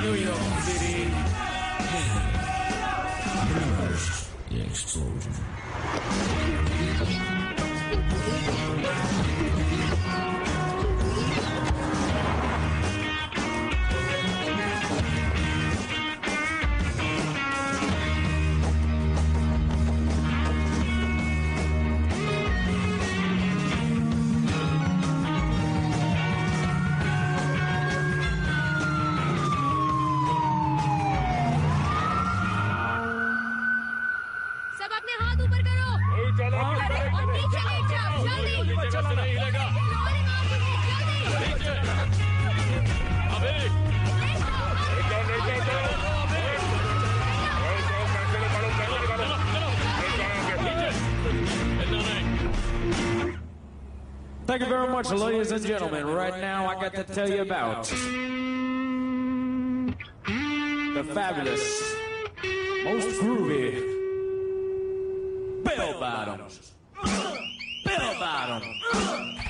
New York City. Thank you very much, ladies and gentlemen. Right now, I got to tell you about the fabulous, most groovy bell bottoms. Bell bottoms.